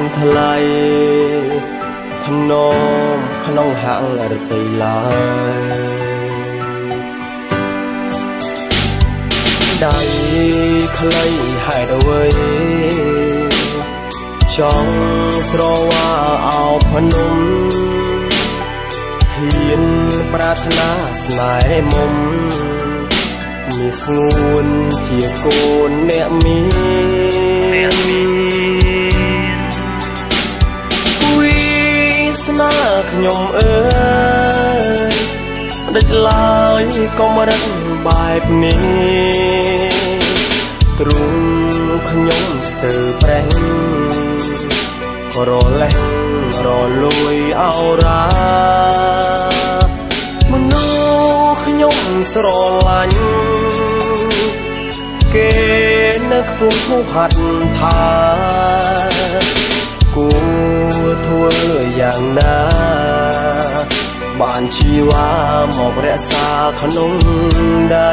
បានថ្លៃថ្នមក្នុងហាងរតីឡើយដៃខ្លីហេតុអ្វីចង់ស្រវាអោភ្នំហ៊ានប្រាថ្នាស្នេហ៍មុំមានស្ងួនជាកូនអ្នកមាន កុំរឹងបែបនេះទ្រូងខ្ញុំស្ទើរប្រេះរលេះរលួយអោរាមនុស្សខ្ញុំស្រឡាញ់គេនៅខ្ពស់ហួហាត់ថាគួរធ្វើយ៉ាងណា បានជីវ៉ាមករក្សាក្នុងដៃ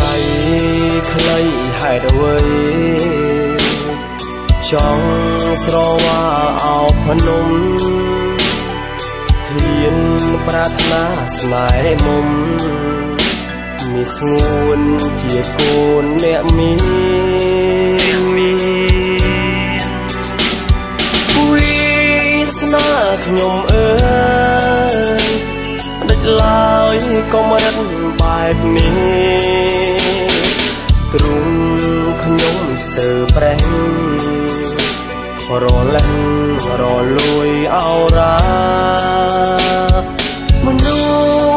ដៃខ្លីហេតុអ្វីចង់ស្រវាអោភ្នំហ៊ានប្រាថ្នាស្នេហ៍មុំមានស្ងួនជាកូនអ្នកមានវីស្នាខ្ញុំអើយដេចឡើយកុំរឹតបែបនេះ ទ្រូងខ្ញុំស្ទើរប្រេះរលេះរលួយអោរាមនុស្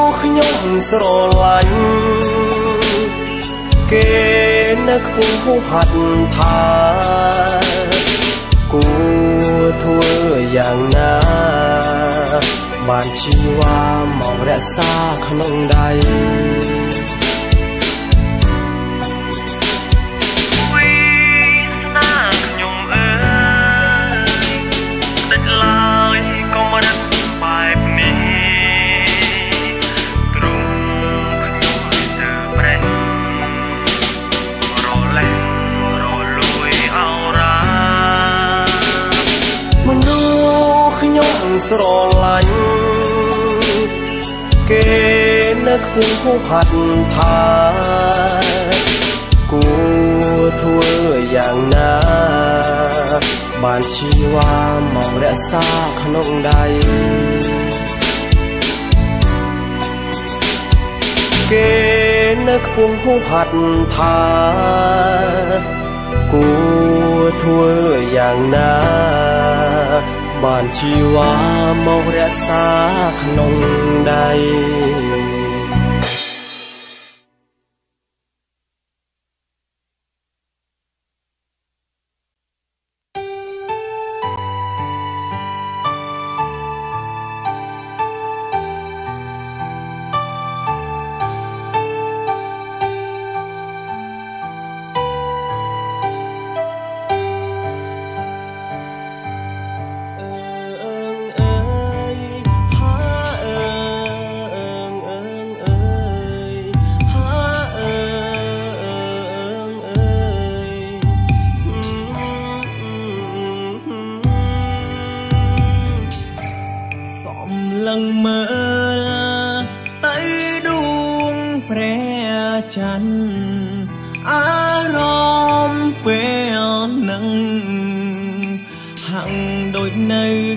សខ្ញុំស្រឡាញ់គេនៅខ្ពស់ហួហាត់ថាគួរធ្វើយ៉ាងណាបានជីវ៉ាមករក្សាក្នុងដៃ ស្រឡាញ់គេនៅខ្ពស់ហួហាត់ថាគួរធ្វើយ៉ាងណា បានជីវ៉ាមករក្សាក្នុងដៃគេនៅខ្ពស់ហួហាត់ថាគួរធ្វើយ៉ាងណា បានជីវ៉ាមករក្សាក្នុងដៃ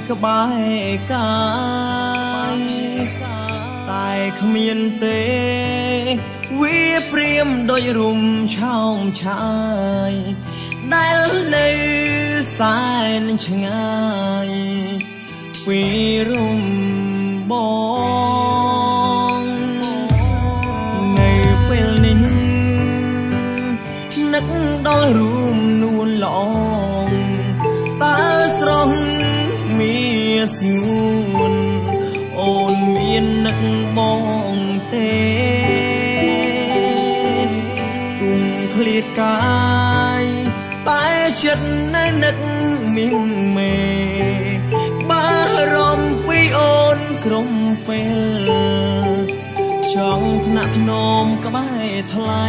ក្បែរកាយតែគ្មានទេ វាព្រាមដូចរុំឆោមឆាយដែលនៅសែនឆ្ងាយពីរុំបងនៅពេលនេះនឹកដល់រួ ស្ងួនអូនមាននឹកបងទេទុំឃ្លាតកាយតែចិត្តនៅនឹកមីងមេបារម្ភពីអូនក្រុមពេលចង់ថ្នាក់ធ្នមក្បែរថ្លៃ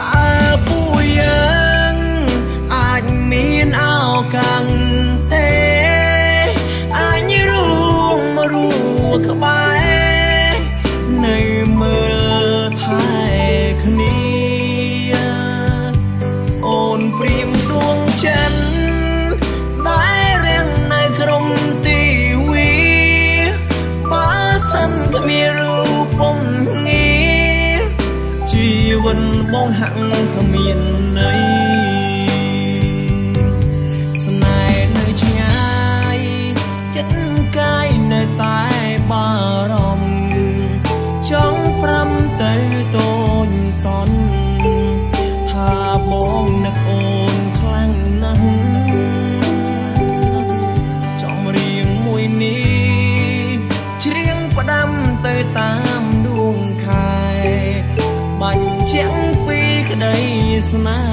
តើពូយើងអាចមានឱកាស ហាក់នឹងគ្មាន smile.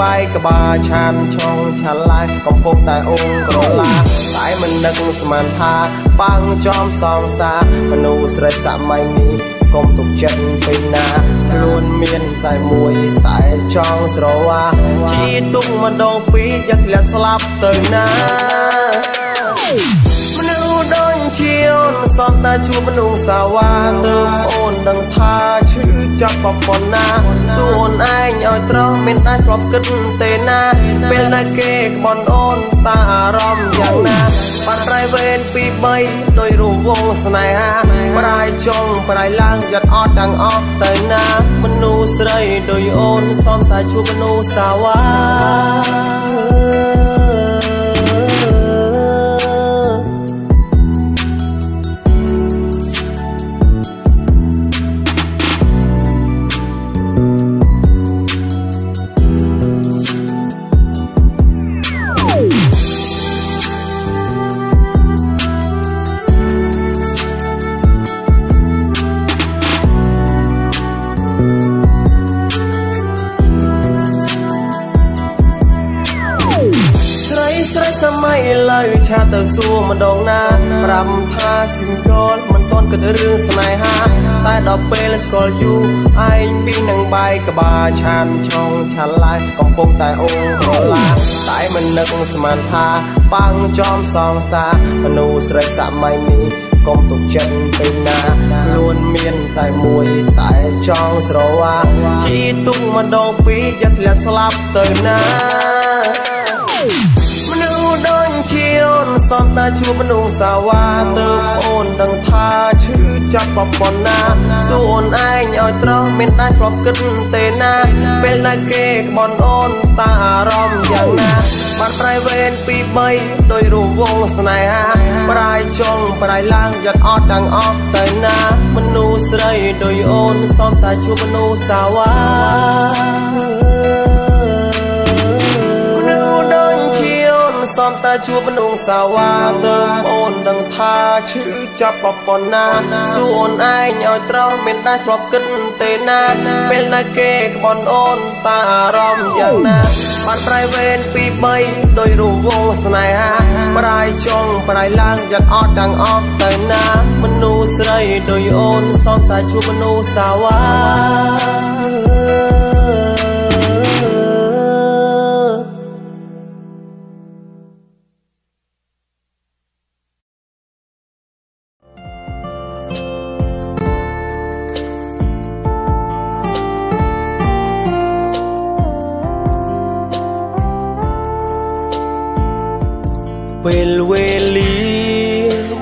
បែកក្បាលឆានឆុងឆាឡាយកំពុងតែអូនក្រឡាតែមិននឹកស្មានថាបាំងចំសងសាមនុស្សស្រីសម័យនេះកុំទុកចិត្តពេញណាខ្លួនមានតែមួយតែចង់ស្រវាជីទុកម្ដងពីរយកលាស្លាប់ទៅណា ជាអូនសំតែជួបមនុស្សសាវ៉ាទៅអូនដឹងថាឈឺចាប់បប៉ុណ្ណាសួរអូនឯងឲ្យត្រង់មានតែធ្លាប់គិតទេណាពេលណាគេក្បន់អូនតាអារម្មណ៍យ៉ាងណាបាត់ប្រៃវេនពី3ដោយរវងស្នេហាប្រៃចង់ប្រៃឡើងយ៉ាត់អត់ទាំងអស់ទៅណាមនុស្សស្រីដោយអូនសំតែជួបមនុស្សសាវ៉ា សម័យឡើយឆាទៅសួរម្ដងណាប្រាប់ថាស៊ីងកលមិនតន់គិតរឿងស្នេហា តែដល់ពេលស្គាល់យូរឯងពីនឹងបាយក្បាលឆានឆងឆាឡាយកំពុងតែអូនក្រឡាតែមិននឹកស្មានថាបាំងចំសងសាមនុស្សស្រីសម័យនេះកុំទុកចិត្តទៅណាខ្លួនមានតែមួយតែចង់ស្រវាជីទុកម្ដងពីរយ៉ាធ្លាក់ស្លាប់ទៅណាជា អូនសំតែជួបមនុស្សសាវ៉ាទៅអូនដឹងថាឈឺចាប់បប៉ុណ្ណាសួរអូនឯងឲ្យត្រង់មានតែធ្លាប់គិតទេណា ពេលណាគេក្បន់អូនតាអារម្មណ៍យ៉ាងណាបានប្រៃវេនពី3ដោយរវងស្នេហាប្រៃចង់ប្រៃឡើងយ៉ាត់អត់ទាំងអស់ទៅណាមនុស្សស្រីដោយអូនសំតែជួបមនុស្សសាវ៉ា សំតែជួបមនុស្សសាវ៉ាទៅអូនដឹងថាឈឺចាប់បប៉ុណ្ណាសួរអូនឯងឲ្យត្រង់មានដែរធ្លាប់គិតទេណាពេលណាគេក្បន់អូនតាអារម្មណ៍យ៉ាងណាបានប្រៃវេនពី3ដោយរវងស្នេហាប្រៃចង់ប្រៃឡើងយ៉ាងអត់ទាំងអស់ទៅណាមនុស្សស្រីដោយអូនសំតែជួបមនុស្សសាវ៉ា ពេលវេលា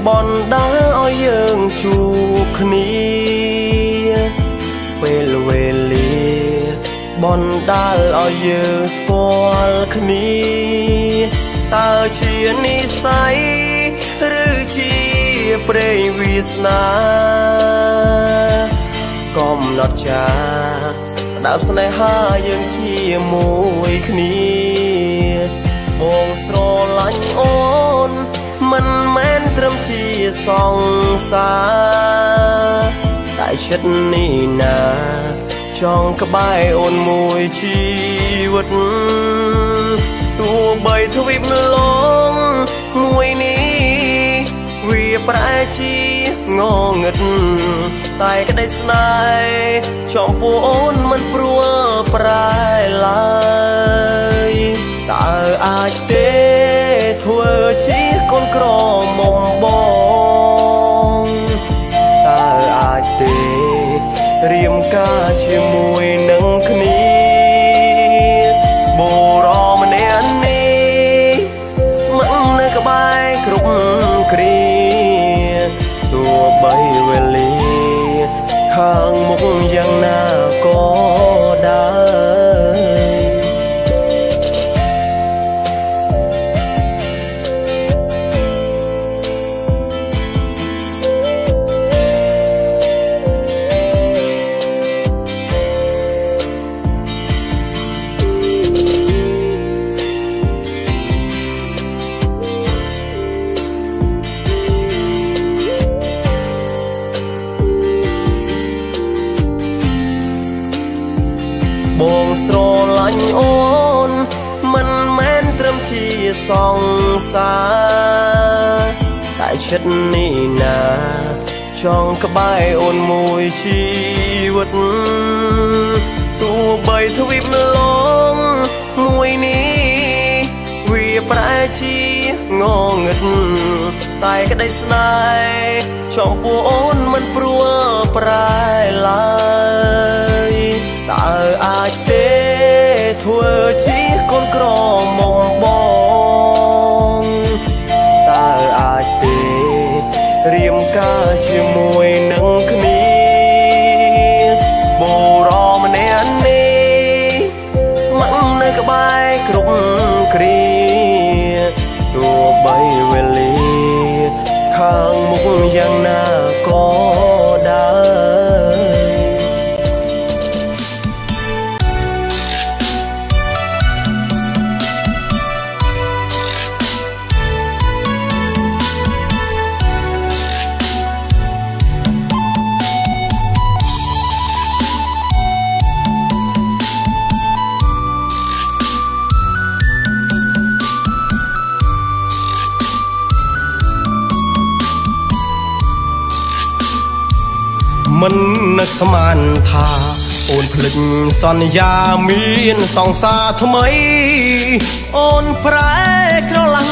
បណ្ដាលឲ្យយើងជួបគ្នាពេលវេលាបណ្ដាលឲ្យយើងស្គាល់គ្នាតើជានិស័យឬជាព្រេងវាសនាកំណត់ចាដើមស្នេហាយើងជាមួយគ្នាបងស្រឡា ញ់អូន មិនមែនត្រឹមជាសង្សារតែចិត្តនេះណាចង់ក្បែរអូនមួយជីវិតទោះបីទ្វីបឡងមួយនេះវាប្រែជាងងឹតតែក្តីស្នេហ៍ចំពោះអូនមិនព្រួលប្រែឡើយតើអាចទេ ធ្វើជាកូនក្រមុំប រៀ នភ្លេចសន្យាមានសង្សារថ្មី អូនប្រែក្រឡាំង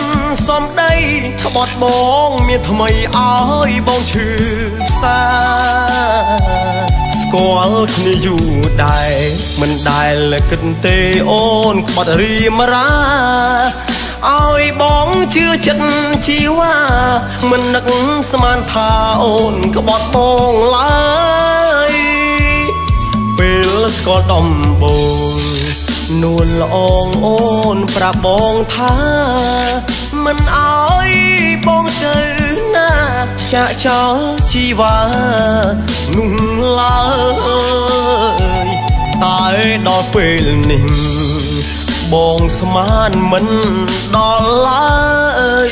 សំដីក្បត់បងមានថ្មីឲ្យបងឈឺផ្សាស្គាល់គ្នាយូរដែរមិនដែលគិតទេអូនក្បត់រៀមរាឲ្យបងជឿចិត្តជីវ៉ាមិននឹកស្មានថាអូនក្បត់បងឡើយពេល ស្គាល់ដំបងនួនល្អងអូនប្រាប់បងថា មិនអោយបងទៅណាចាក់ចោលជីវ៉ានោះឡើយតែដល់ពេលនេះបងស្មានមិនដល់ឡើយ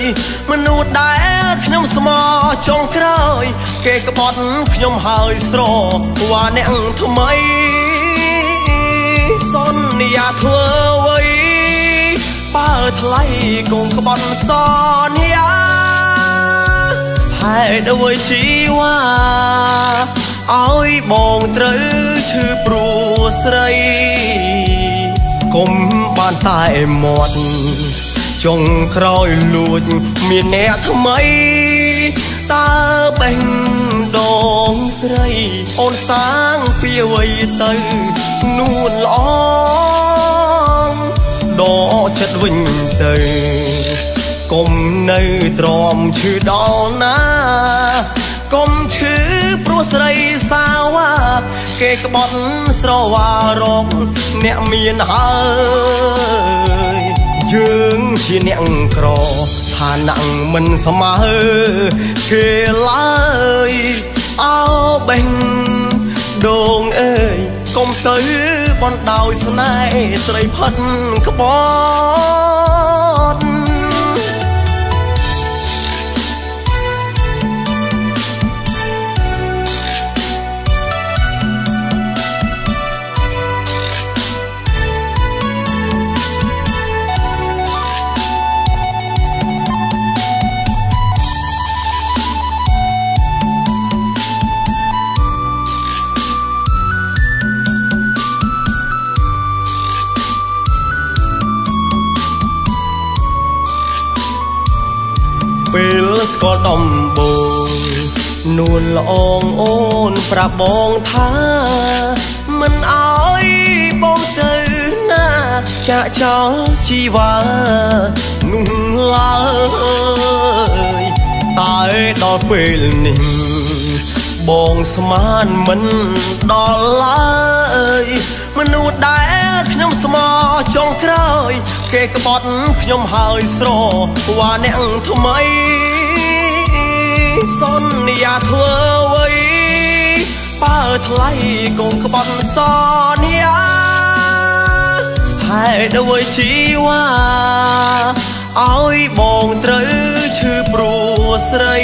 មនុស្សដែលខ្ញុំស្មោចុងក្រោយ គេក្បត់ខ្ញុំហើយស្រវ៉ាអ្នកថ្មី សន្យាធ្វើអ្វីបើថ្លៃកូនក្បត់សន្យាហេតុអ្វីជីវ៉ាឲ្យបងត្រូវឈឺព្រោះស្រីគុំបានតែមាត់ ចុងក្រោយលួច មានអ្នកថ្មីតើបេះដូងស្រី អូនសាងពីអ្វីទៅនួនល្អដកចិត្តវិញទៅកុំនៅទ្រាំឈឺដល់ណាកុំឈឺព្រោះស្រីសាវ៉ាគេក្បត់ស្រវារកអ្នកមានហើយ យើងជាអ្នកក្រឋានៈមិនស្មើគេឡើយអោបេះដងអើយកុំទៅបណ្ដោយស្នេហ៍ស្រីផិតក្ប គាល់ដំបងនួនល្អងអូនប្រាប់បងថា មិនអោយបងទៅណាចាក់ចោលជីវ៉ានោះឡើយតែដល់ពេលនេះបងស្មានមិនដល់ឡើយមនុស្សដែលខ្ញុំស្មោចុងក្រោយ គេក្បត់ខ្ញុំហើយស្រវ៉ាអ្នកថ្មី សន្យាធ្វើអ្វីបើថ្លៃកូនក្បត់សន្យាហេតុអ្វីជីវ៉ាឲ្យបងត្រូវឈឺព្រោះស្រី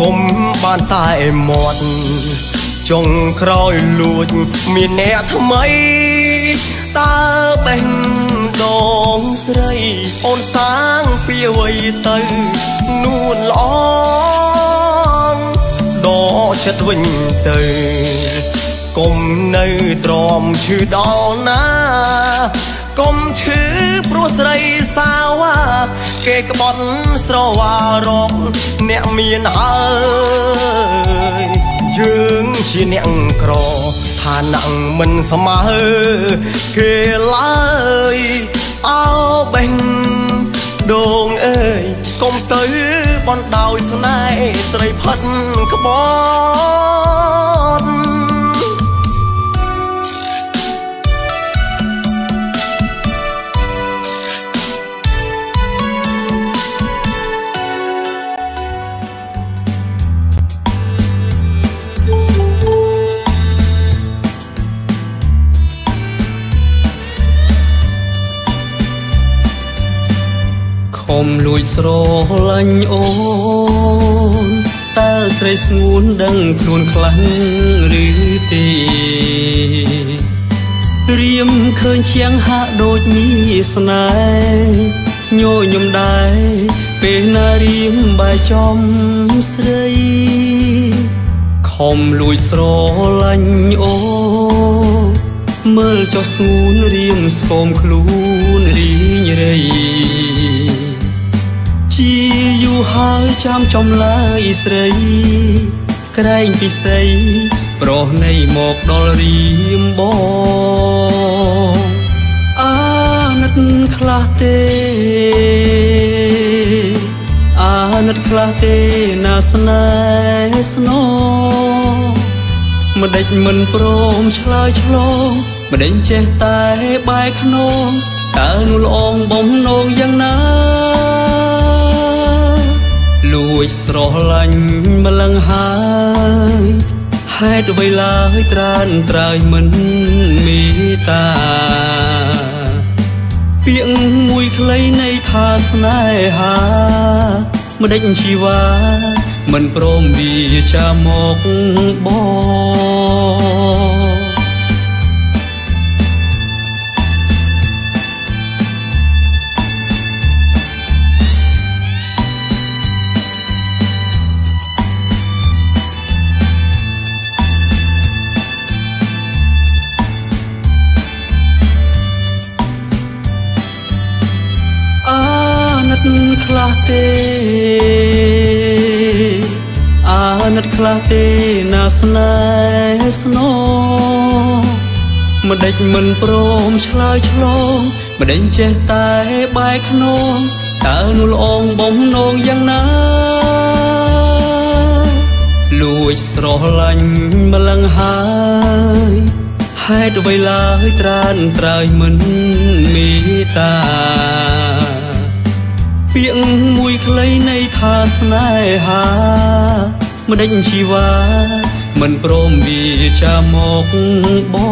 គុំបានតែមាត់ចុងក្រោយលួច មានអ្នកថ្មី តើបេះដូងស្រីអូនសាងពីអ្វីទៅនួនល្អដកចិត្តវិញទៅកុំនៅទ្រាំឈឺដល់ណាកុំឈឺព្រោះស្រីសាវ៉ាគេក្បត់ស្រវារងអ្នកមានហើយយើងជាអ្នកក្រ ឋានៈមិនស្មើគេឡើយអោបេងដងអើយកុំទៅបណ្ដោយស្នេហ៍ស្រីផិតក្បត់ ចស្រឡាញ់អូនតើស្រីស្ងួនដឹងខ្លួនខ្លាំងឬទេរៀមឃើញឈៀងហាក់ដូចមានស្នេហ៍ញញឹមដែរពេលណារៀមបាយចំស្រីខំលួចស្រឡាញ់អូមើលចុះស្ងួនរៀមស្គមខ្លួនរីងរៃជាយូ រហើយចាំចំឡើយស្រី ក្រែងពិសីប្រុសនៃមកដល់រៀមបងអាណិតខ្លះទេអាណិតខ្លះទេណាស្នេហ៍ស្នម្ដេចមិនព្រមឆ្លើយឆ្លងម្ដេចចេះតែបែកខ្នងតើនោះល្អងបំណងយ៉ាងណា លួចស្រឡាញ់ម្លឹងហើយហេតុអ្វីឡើយត្រានត្រើយមិនមេត្តាពាក្យមួយខ្លីនៃថាស្នេហាម្ដេចជីវ៉ាមិនព្រមវាចាមកបង ខ្លះទេអាណិតខ្លះទេណាស្នេហ៍ស្នម្ដេចមិនព្រមឆ្លើយឆ្លងម្ដេចចេះតែបែកខ្នងតើនោះល្អងបំណងយ៉ាងណាលួចស្រឡាញ់ម្លឹងហើយហេតុអ្វីឡើយត្រានត្រើយមិនមេត្តា ពាក្យមួយខ្លីនៃថាស្នេហាម្ដេចជីវ៉ាមិនព្រមវាចាមកបង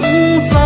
ប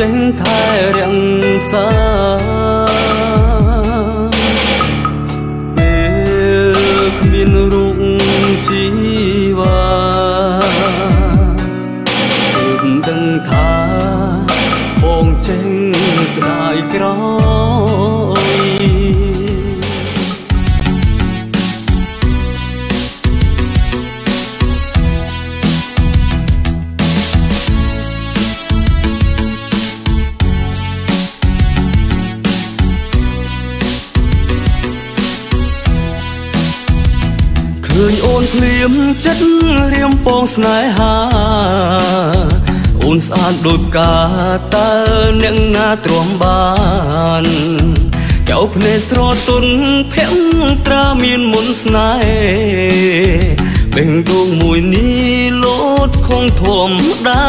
មិនចេះថែ ចិត្តរៀមពងស្នេហា អូនស្អាតដូចផ្កាតើអ្នកណាទ្រាំបានកៅភ្នែកស្រទន់ភ័ក្រត្រាមានមុនស្នេហ៍បេងដួងមួយនេះលោតคงធម្មតា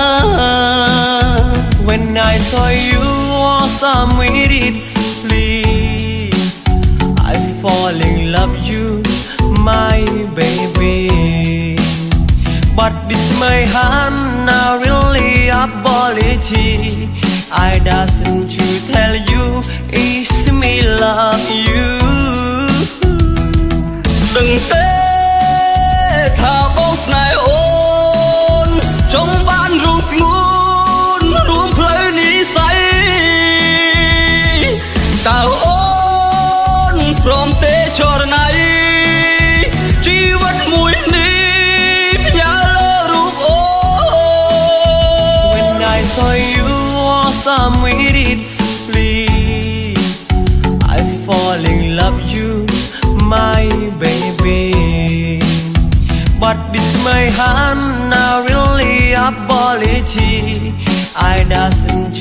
When I saw you somewhere it's please I fall in love you my baby But this my hand, now really ability I doesn't to tell you is me love you. Đừng tên my hand now really ability I doesn't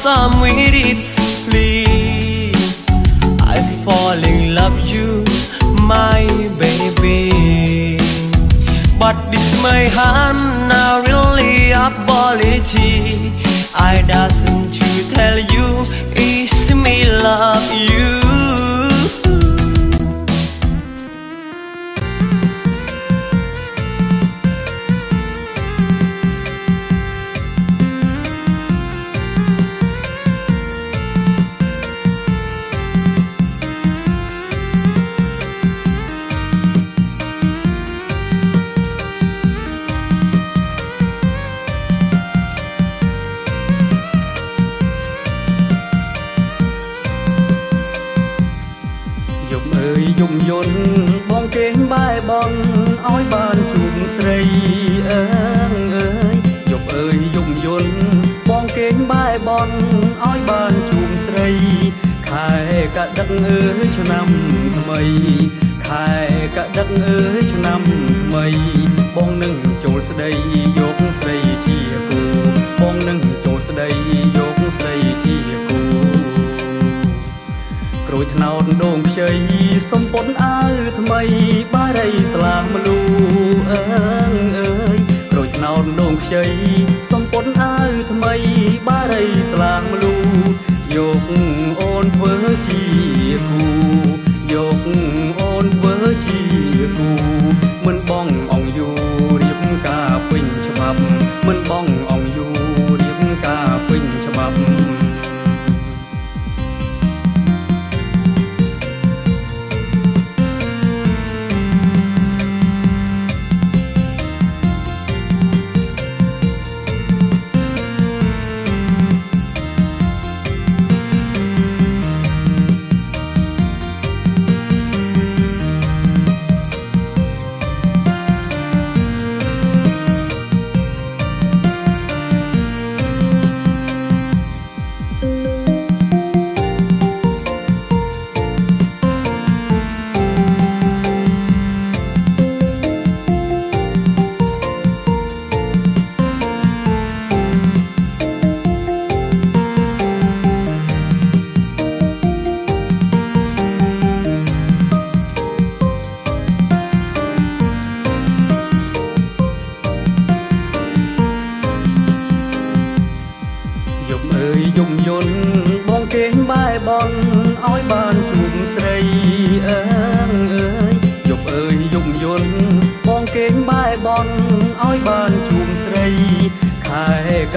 some minutes please I fall in love you my baby. But this my hand now really ability I doesn't to tell you ខែកដឹកអើយឆ្នាំថ្មី ខែកដឹកអើយឆ្នាំថ្មី បងនឹងចូលស្ដីយកស្រីជាគូបងនឹងចូលស្ដីយកស្រីជាគូក្រូចថ្នោតដងខ្ចីសំពត់អាវថ្មី បារីស្លាមលូអើងអើយក្រូចថ្នោតដងខ្ចីសំពត់អាវថ្មី បារីស្លាមលូ មិនបងអ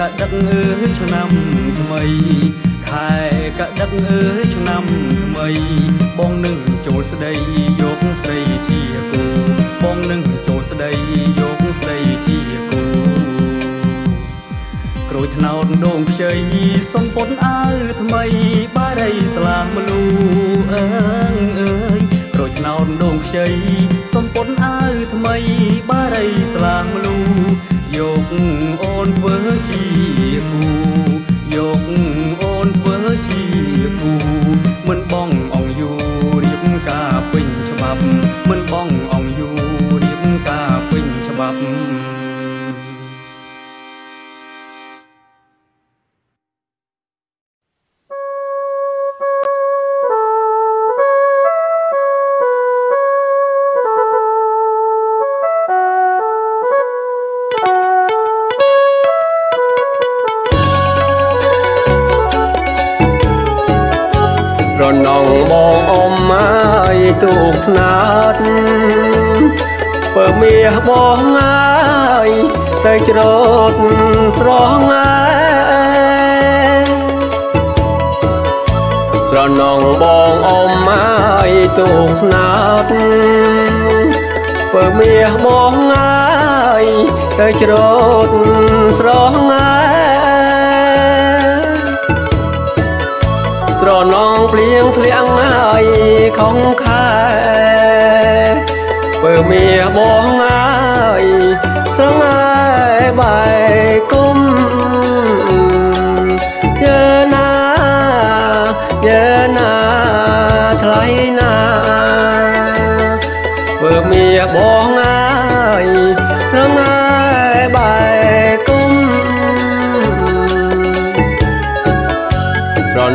កដឹកអើយឆ្នាំថ្មីខែកដឹកអើយឆ្នាំថ្មីបងនឹងចូលស្ដីយកស្រីជាគូបងនឹងចូលស្ដីយកស្រីជាគូក្រូចថ្នោតដងខ្ចីសំពត់អាវថ្មីបារីស្លាមលូអើងអើយក្រូចថ្នោតដងខ្ចីសំពត់អាវថ្មីបារីស្លាមលូ យកអូនធ្វើជាគូយកអូនធ្វើជាគូមិនបងអងយូរៀបការពេញច្បាប់មិនបង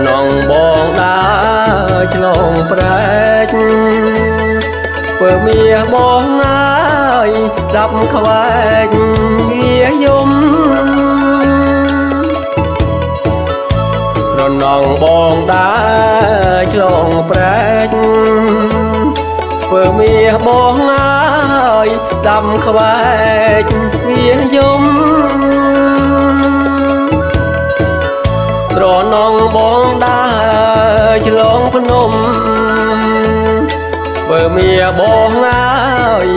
នងបងដើរឆ្លងប្រែកធ្វើមាបងអាយដាប់ខ្វែកវាយំត្រនងបងដើរឆ្លងប្រែកធ្វើមាសបងហើយដាំខ្វែកវាយំ ត្រនងបងដើរឆ្លងភ្នំធ្វើមាសបងហើយ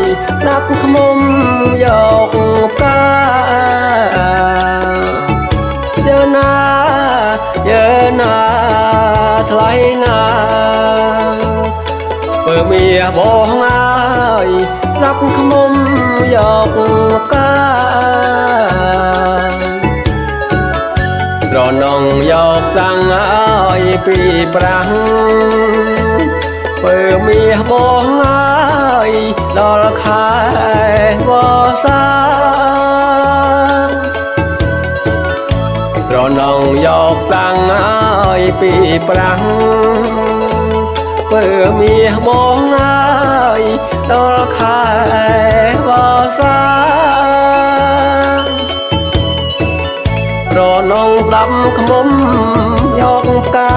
ដាប់ខ្មុំយកផ្កាយើណាយើណាថ្លៃណាបើមាបងហើយស្រាប់ខ្មុំយកផ្កា តាំងឲ្យពីប្រាំងបើមាបងហើយដល់ខែវស្សាត្រនងយកតាំងឲ្យពីប្រាំងបើមាសបងហើយដល់ខែ ខ្មុំយកផ្កា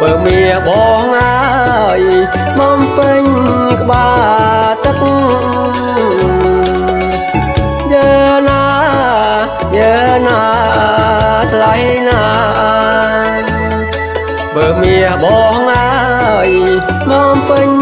បើមាសបងហើយមកពេញក្បាលទឹកយើណាយើណាថ្លៃណាបើមាបងអើយមកពេញ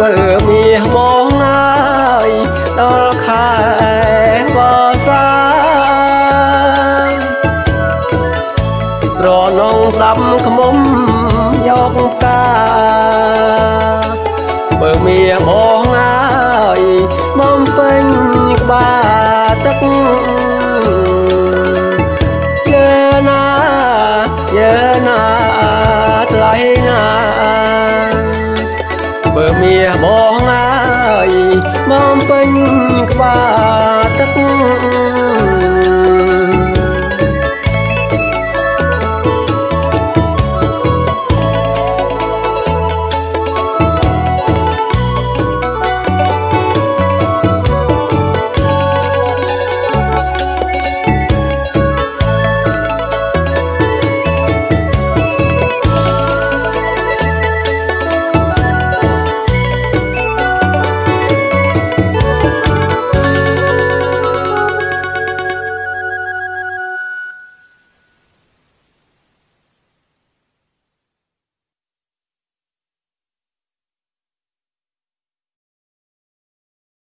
បើមាសមកហើយដល់ខែវ